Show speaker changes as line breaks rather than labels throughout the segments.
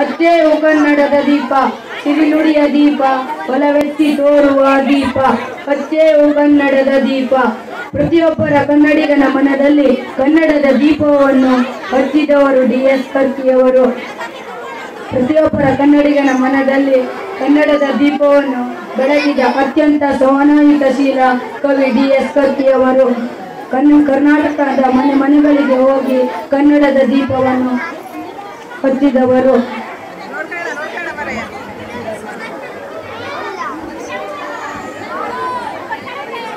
ಅಚ್ಚೇವು ಕನ್ನಡದ ದೀಪ ಸಿರಿನುಡಿಯ ದೀಪ, ಒಲವೆತ್ತಿ ತೋರುವ ದೀಪ ಅತ್ತೆ ಕನ್ನಡದ ದೀಪ. ಪ್ರತಿಯೊಬ್ಬರ ಕನ್ನಡಿಗನ ಮನದಲ್ಲಿ ಕನ್ನಡದ ದೀಪವನ್ನು ಹಚ್ಚಿದವರು ಡಿ ಎಸ್ ಕರ್ಕಿಯವರು. ಪ್ರತಿಯೊಬ್ಬರ ಕನ್ನಡಿಗನ ಮನದಲ್ಲಿ ಕನ್ನಡದ ದೀಪವನ್ನು ಬೆಳಗಿದ ಅತ್ಯಂತ ಸಮನಾಯಿತಶೀಲ ಕವಿ ಡಿ ಎಸ್ ಕರ್ಕಿಯವರು. ಕನ್ನ ಕರ್ನಾಟಕದ ಮನೆ ಮನೆಗಳಿಗೆ ಹೋಗಿ ಕನ್ನಡದ ದೀಪವನ್ನು ಹಚ್ಚಿದವರು.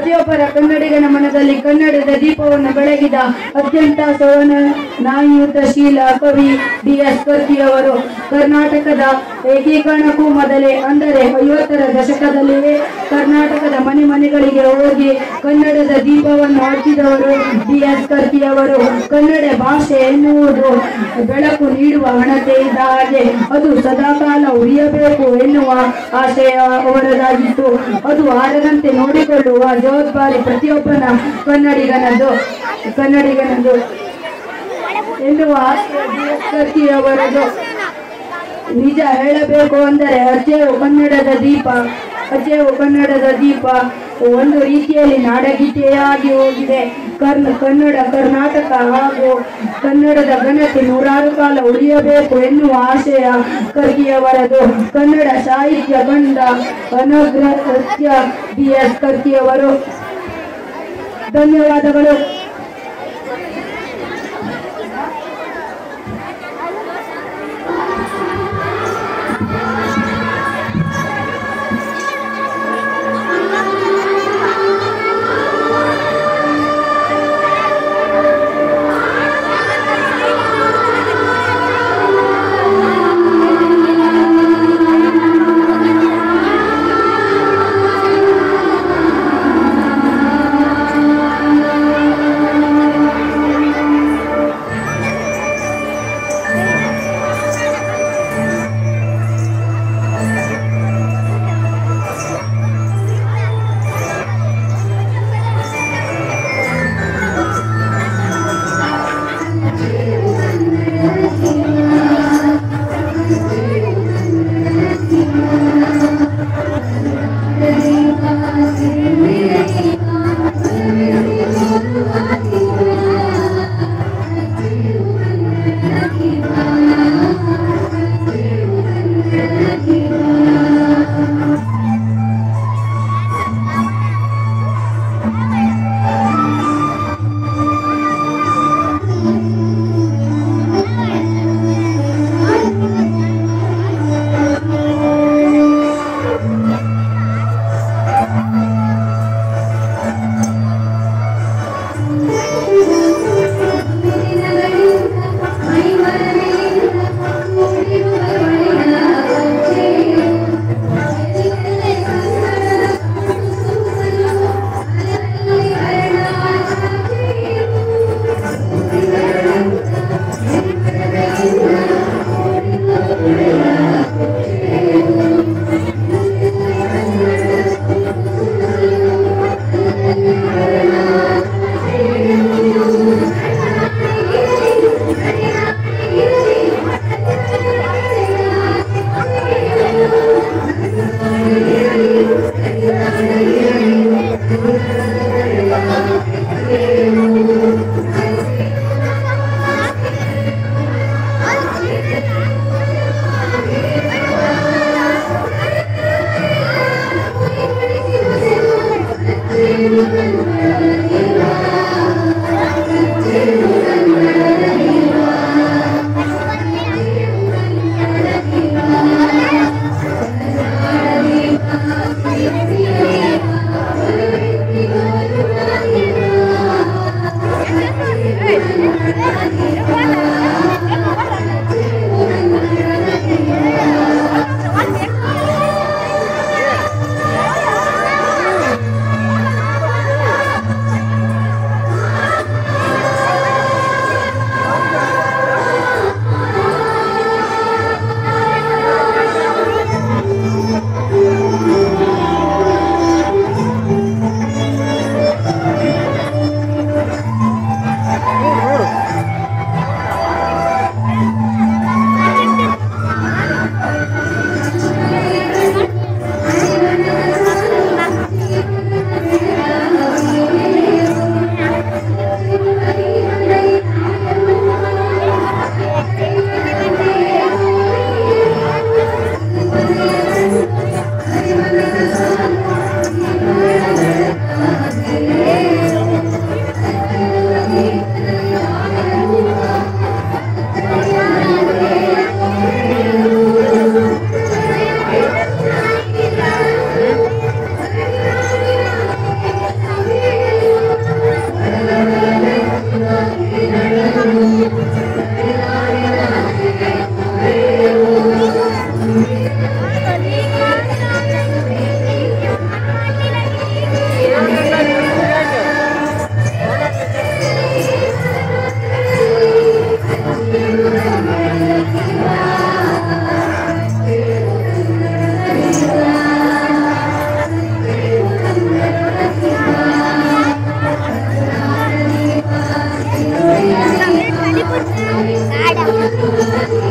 ಪ್ರತಿಯೊಬ್ಬರ ಕನ್ನಡಿಗನ ಮನದಲ್ಲಿ ಕನ್ನಡದ ದೀಪವನ್ನು ಬೆಳಗಿದ ಅತ್ಯಂತ ಸವನ ನಾಯುತಶೀಲ ಕವಿ ಡಿ ಎಸ್ ಕರ್ಕಿಯವರು ಕರ್ನಾಟಕದ ಏಕೀಕರಣಕ್ಕೂ ಮೊದಲೇ ಅಂದರೆ ಐವತ್ತರ ದಶಕದಲ್ಲಿಯೇ ಕರ್ನಾಟಕದ ಮನೆ ಮನೆಗಳಿಗೆ ಹೋಗಿ ಕನ್ನಡದ ದೀಪವನ್ನು ಹಚ್ಚಿದವರು ಡಿ ಎಸ್ ಕರ್ಕಿಯವರು ಕನ್ನಡ ಭಾಷೆ ಎನ್ನುವುದು ಬೆಳಕು ನೀಡುವ ಹಣತೆ ಇದ್ದ ಹಾಗೆ ಅದು ಸದಾಕಾಲ ಉಳಿಯಬೇಕು ಎನ್ನುವ ಆಶಯ ಅವರದಾಗಿತ್ತು. ಅದು ಆರದಂತೆ ನೋಡಿಕೊಳ್ಳುವ ಜವಾಬ್ದಾರಿ ಪ್ರತಿಯೊಬ್ಬನ ಕನ್ನಡಿಗನದು ಕನ್ನಡಿಗನದು. ಎನ್ನುವ ಪ್ರತಿಯವರದು ನಿಜ ಹೇಳಬೇಕು ಅಂದರೆ ಅಜೇವು ಕನ್ನಡದ ದೀಪ, ಅಜೇವು ಕನ್ನಡದ ದೀಪ. ಒಂದು ರೀತಿಯಲ್ಲಿ ನಾಡಗೀತೆಯಾಗಿ ಹೋಗಿದೆ. ಕರ್ನ, ಕನ್ನಡ, ಕರ್ನಾಟಕ ಹಾಗೂ ಕನ್ನಡದ ಘನತೆ ನೂರಾರು ಕಾಲ ಉಳಿಯಬೇಕು ಎನ್ನುವ ಆಶಯ ಕರ್ಕಿಯವರದು. ಕನ್ನಡ ಸಾಹಿತ್ಯ ಕಂಡ ಅನಗ್ರತ್ಯ ಬಿ ಎಸ್ ಕರ್ಕಿಯವರು. ಧನ್ಯವಾದಗಳು. nada